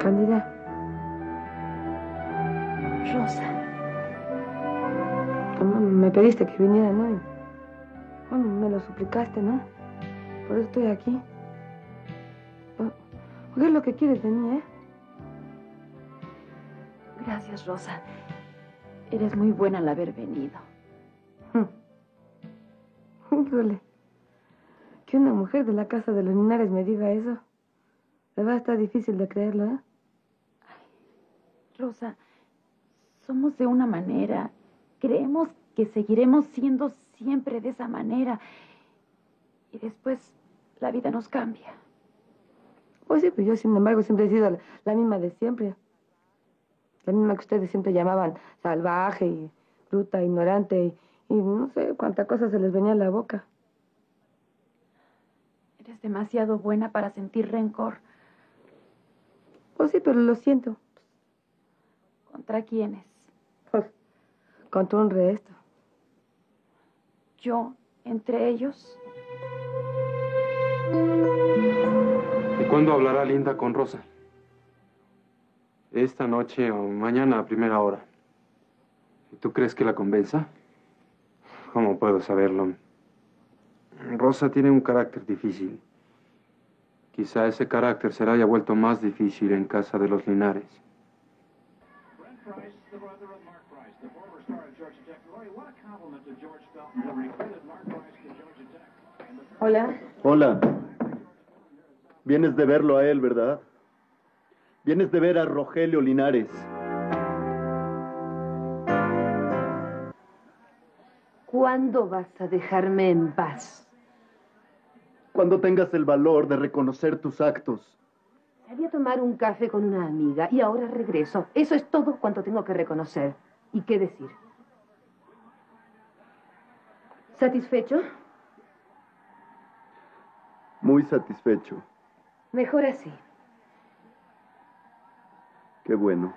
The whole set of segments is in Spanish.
Candida. Rosa. Me pediste que viniera, ¿no? Bueno, me lo suplicaste, ¿no? Por eso estoy aquí. ¿Qué es lo que quieres de mí, eh? Gracias, Rosa. Eres muy buena al haber venido. Híjole. Que una mujer de la casa de los Linares me diga eso. Me va a estar difícil de creerlo, ¿eh? Rosa, somos de una manera. Creemos que seguiremos siendo siempre de esa manera. Y después la vida nos cambia. Pues sí, pues yo, sin embargo, siempre he sido la, misma de siempre. La misma que ustedes siempre llamaban salvaje y bruta, ignorante y, no sé cuánta cosa se les venía a la boca. Eres demasiado buena para sentir rencor. Pues sí, pero lo siento. ¿Contra quiénes? Pues, contra un resto. ¿Yo entre ellos? ¿Y cuándo hablará Linda con Rosa? Esta noche o mañana a primera hora. ¿Y tú crees que la convenza? ¿Cómo puedo saberlo? Rosa tiene un carácter difícil. Quizá ese carácter se haya vuelto más difícil en casa de los Linares. Hola. Hola. Vienes de verlo a él, ¿verdad? Vienes de ver a Rogelio Linares. ¿Cuándo vas a dejarme en paz? Cuando tengas el valor de reconocer tus actos. Salí a tomar un café con una amiga y ahora regreso. Eso es todo cuanto tengo que reconocer. ¿Y qué decir? ¿Satisfecho? Muy satisfecho. Mejor así. Qué bueno.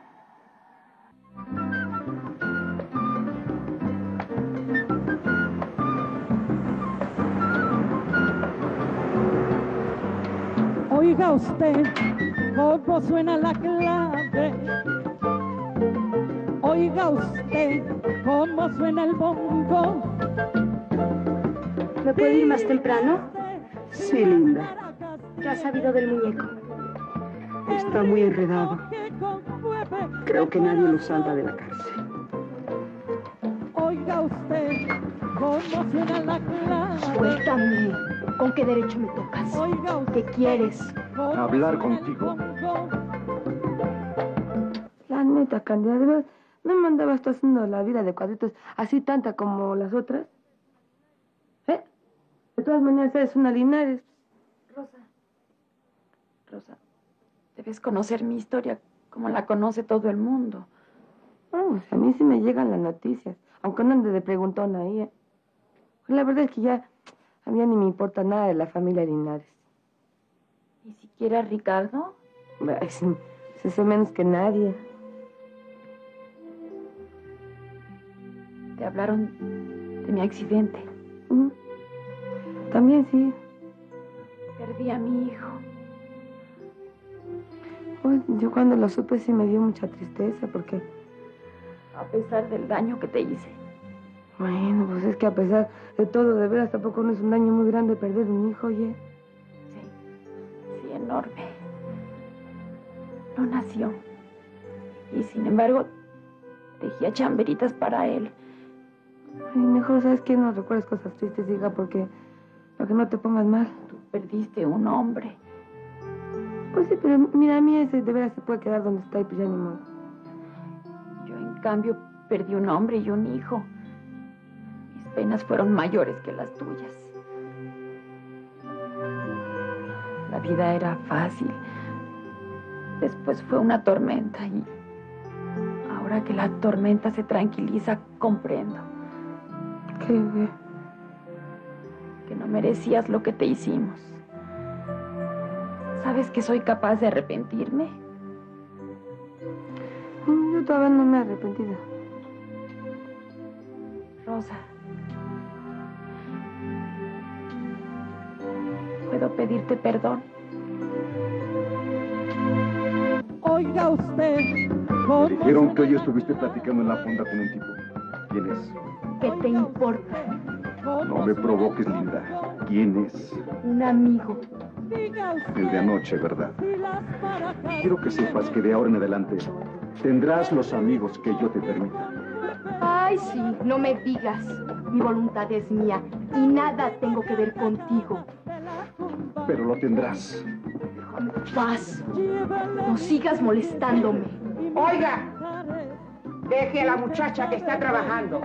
Oiga usted cómo suena la clave. Oiga usted cómo suena el bongo. ¿Me puede ir más temprano? Sí, linda. ¿Qué ha sabido del muñeco? Está muy enredado. Creo que nadie lo salva de la cárcel. Oiga usted cómo suena la clave. Suéltame. ¿Con qué derecho me tocas? ¿Qué quieres? Hablar contigo. La neta, Candida, ¿de verdad no me andabas tú haciendo la vida de cuadritos así tanta como las otras? ¿Eh? De todas maneras eres una Linares. Rosa. Rosa, debes conocer mi historia como la conoce todo el mundo. A mí sí me llegan las noticias, aunque no ande de preguntón ahí. ¿eh? La verdad es que ya a mí ni me importa nada de la familia Linares. ¿Ni siquiera Ricardo? Se sé menos que nadie. ¿Te hablaron de mi accidente? También sí. Perdí a mi hijo. Pues yo cuando lo supe sí me dio mucha tristeza porque... A pesar del daño que te hice. Bueno, pues es que a pesar de todo, de veras, tampoco no es un daño muy grande perder un hijo, oye. Sí, sí, enorme. No nació. Y sin embargo, tejía chamberitas para él. Ay, mejor, ¿sabes qué? No recuerdes cosas tristes, hija, porque... Para que no te pongas mal. Tú perdiste un hombre. Pues sí, pero mira, a mí ese de veras se puede quedar donde está y pues ya ni modo. Yo, en cambio, perdí un hombre y un hijo. Penas fueron mayores que las tuyas. La vida era fácil. Después fue una tormenta y ahora que la tormenta se tranquiliza, comprendo. ¿Qué? Que no merecías lo que te hicimos. ¿Sabes que soy capaz de arrepentirme? Yo todavía no me he arrepentido. Rosa. ¿Puedo pedirte perdón? Oiga usted, ¿cómo Dijeron que hoy estuviste platicando en la fonda con un tipo. ¿Quién es? ¿Qué te importa? No me provoques, linda. ¿Quién es? Un amigo. diga usted El de anoche, ¿verdad? Quiero que sepas que de ahora en adelante tendrás los amigos que yo te permita. Ay, sí, no me digas. Mi voluntad es mía y nada tengo que ver contigo. Pero lo tendrás. Paz. No sigas molestándome. Oiga, deje a la muchacha que está trabajando.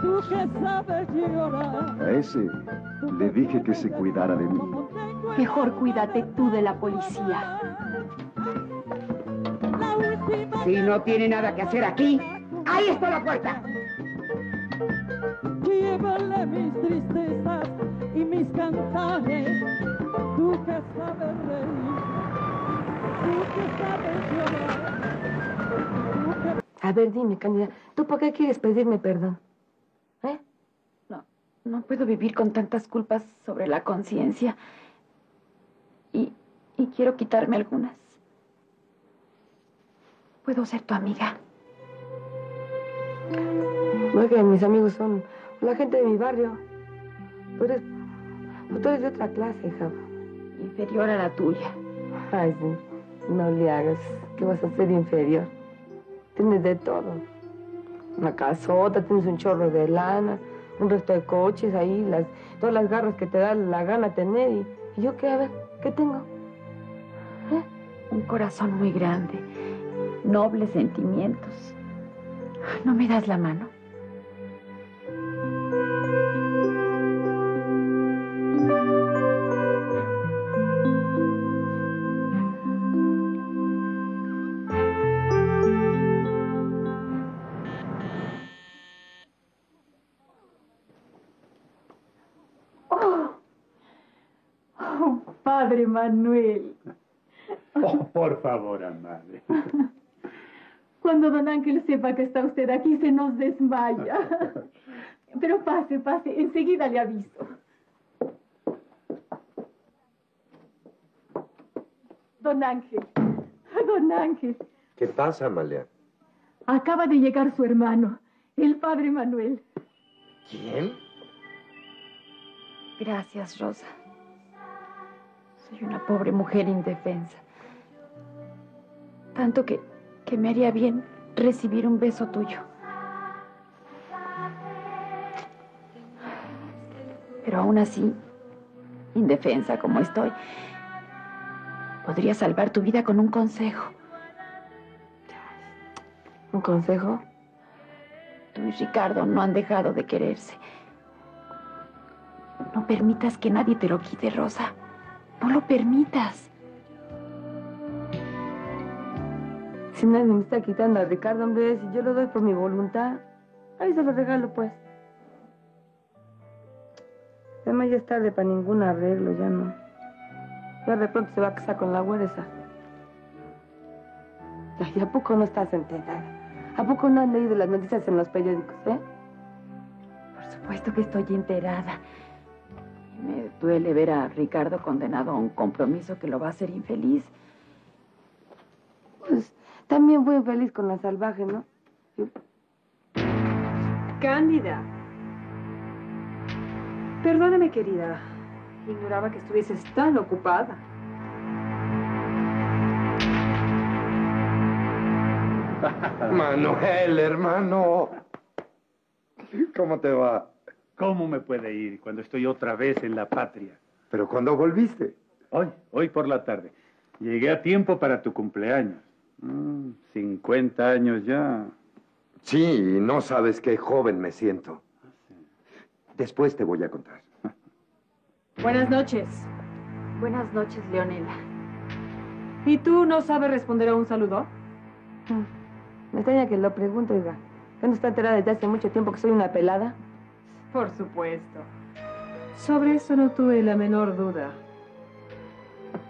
tú que sabes llorar. A ese le dije que se cuidara de mí. Mejor cuídate tú de la policía. Si no tiene nada que hacer aquí, ahí está la puerta. llévale mis tristezas y mis cantares. Tú que sabes reír, tú que sabes llorar. Tú que A ver, dime, Cándida, ¿tú por qué quieres pedirme perdón? ¿Eh? No, no puedo vivir con tantas culpas sobre la conciencia. Y, y quiero quitarme algunas. Puedo ser tu amiga. No es que mis amigos son la gente de mi barrio. Tú eres, tú eres de otra clase, hija. Inferior a la tuya. Ay, sí, no le hagas. que vas a ser inferior? Tienes de todo. Una casota, tienes un chorro de lana, un resto de coches ahí, las, todas las garras que te da la gana tener. ¿Y, y yo qué? A ver, ¿qué tengo? Un corazón muy grande. Nobles sentimientos. ¿No me das la mano? Padre Manuel. Oh, por favor, amable. Cuando don Ángel sepa que está usted aquí, se nos desmaya. Pero pase, pase, enseguida le aviso. Don Ángel, don Ángel, ¿Qué pasa, Amalia? acaba de llegar su hermano, el padre Manuel. ¿Quién? Gracias, Rosa. Soy una pobre mujer indefensa. Tanto que, que me haría bien recibir un beso tuyo. Pero aún así, indefensa como estoy, podría salvar tu vida con un consejo. ¿Un consejo? Tú y Ricardo no han dejado de quererse. No permitas que nadie te lo quite, Rosa. No lo permitas. Si nadie me está quitando a Ricardo, hombre, si yo lo doy por mi voluntad, ahí se lo regalo, pues. Además, ya es tarde para ningún arreglo, ya no. Ya de pronto se va a casar con la güera esa. Ay, ¿a poco no estás enterada? ¿A poco no has leído las noticias en los periódicos, eh? Por supuesto que estoy enterada. Me duele ver a Ricardo condenado a un compromiso que lo va a hacer infeliz. Pues también fui feliz con la salvaje, ¿no? Cándida. Perdóname, querida. Ignoraba que estuvieses tan ocupada. Manuel, hermano. ¿Cómo te va? ¿Cómo me puede ir cuando estoy otra vez en la patria? ¿Pero cuándo volviste? Hoy, hoy por la tarde. Llegué a tiempo para tu cumpleaños. Mm, 50 años ya. Sí, y no sabes qué joven me siento. Después te voy a contar. Buenas noches. Buenas noches, Leonela. ¿Y tú no sabes responder a un saludo? Me extraña que lo pregunto, oiga. ¿Que no está enterada desde hace mucho tiempo que soy una pelada? Por supuesto. Sobre eso no tuve la menor duda.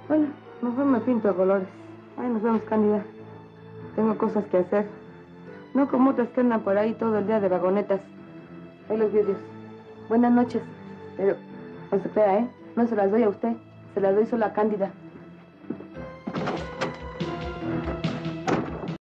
Bueno, mejor me pinto de colores. Ay, nos vemos, Cándida. Tengo cosas que hacer. No como otras que andan por ahí todo el día de vagonetas. Ahí los vídeos. Buenas noches. Pero, no se crea, ¿eh? No se las doy a usted. Se las doy solo a Cándida.